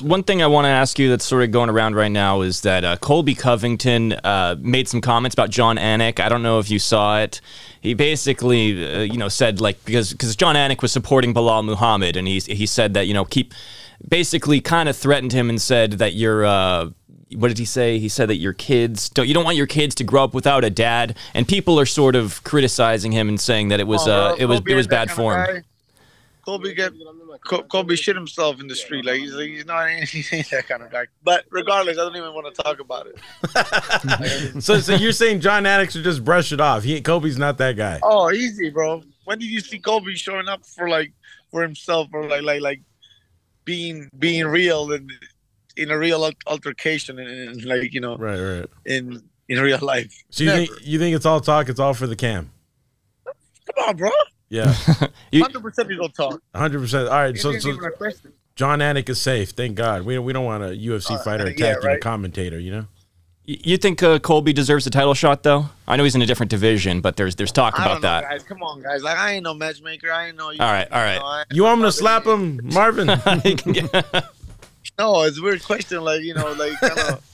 One thing I want to ask you that's sort of going around right now is that uh, Colby Covington uh, made some comments about Jon Anik. I don't know if you saw it. He basically, uh, you know, said like because because Jon Anik was supporting Belal Muhammad, and he he said that you know keep basically kind of threatened him and said that you're. Uh, what did he say? He said that your kids don't. You don't want your kids to grow up without a dad, and people are sort of criticizing him and saying that it was Oh, uh, it was it was bad form. guy. Colby get Ko- Colby shit himself in the street. Like he's like, he's not he ain't that kind of guy. But regardless, I don't even want to talk about it. So, so you're saying John Addicts should just brush it off? He Colby's not that guy. Oh, easy, bro. When did you see Colby showing up for like for himself or like like like being being real and in a real altercation and, and like you know Right, right. in in real life? So you Never. think you think it's all talk? It's all for the cam? Come on, bro. Yeah, Hundred percent, you gonna talk. 100. percent All right. It So, so even a question. Jon Anik is safe. Thank God. We we don't want a UFC fighter Uh, yeah, attacking a commentator. You know. You think uh, Colby deserves a title shot, though? I know he's in a different division, but there's there's talk I about don't know, that. guys. Come on, guys. Like I ain't no matchmaker. I ain't no. You, All right, all right. you know, You want him to slap him, Marvin? He No, it's a weird question. Like you know, like kind of